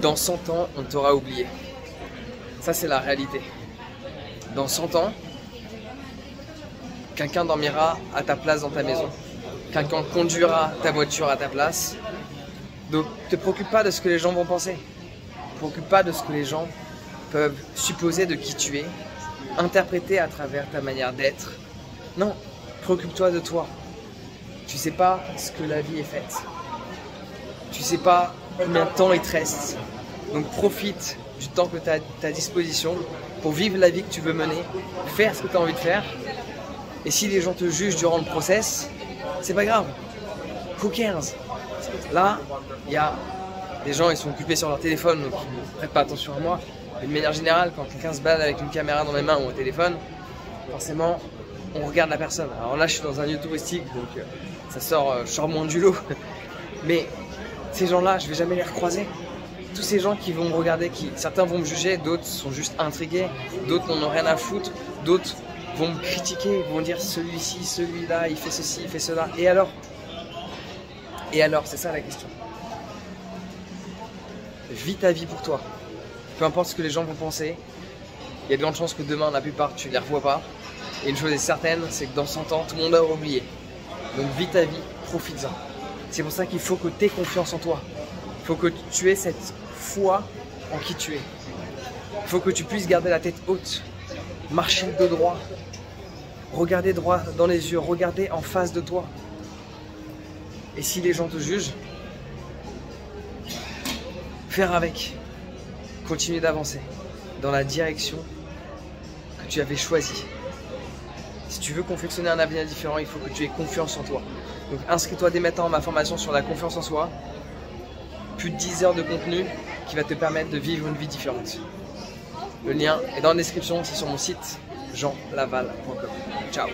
Dans 100 ans, on t'aura oublié. Ça, c'est la réalité. Dans 100 ans, quelqu'un dormira à ta place dans ta maison. Quelqu'un conduira ta voiture à ta place. Donc, te préoccupe pas de ce que les gens vont penser. Ne préoccupe pas de ce que les gens peuvent supposer de qui tu es, interpréter à travers ta manière d'être. Non, préoccupe-toi de toi. Tu sais pas ce que la vie est faite. Tu sais pas combien de temps il te reste. Donc profite du temps que tu as à ta disposition pour vivre la vie que tu veux mener, faire ce que tu as envie de faire. Et si les gens te jugent durant le process, c'est pas grave. Who cares? Là, il y a des gens, ils sont occupés sur leur téléphone, donc ils ne prêtent pas attention à moi. Mais de manière générale, quand quelqu'un se balade avec une caméra dans les mains ou au téléphone, forcément, on regarde la personne. Alors là, je suis dans un lieu touristique, donc euh, ça sort, euh, je sors moins du lot. Mais ces gens-là, je vais jamais les recroiser. Tous ces gens qui vont me regarder, qui, certains vont me juger, d'autres sont juste intrigués, d'autres n'en ont rien à foutre, d'autres vont me critiquer, vont dire celui-ci, celui-là, il fait ceci, il fait cela. Et alors? Et alors, c'est ça la question. Vis ta vie pour toi. Peu importe ce que les gens vont penser, il y a de grandes chances que demain, la plupart, tu ne les revois pas. Et une chose est certaine, c'est que dans 100 ans, tout le monde a oublié. Donc vis ta vie, profites-en. C'est pour ça qu'il faut que tu aies confiance en toi. Il faut que tu aies cette foi en qui tu es. Il faut que tu puisses garder la tête haute, marcher de droit, regarder droit dans les yeux, regarder en face de toi. Et si les gens te jugent, faire avec, continuer d'avancer dans la direction que tu avais choisie. Si tu veux confectionner un avenir différent, il faut que tu aies confiance en toi. Donc inscris-toi dès maintenant à ma formation sur la confiance en soi. Plus de 10 heures de contenu qui va te permettre de vivre une vie différente. Le lien est dans la description, c'est sur mon site jeanlaval.com. Ciao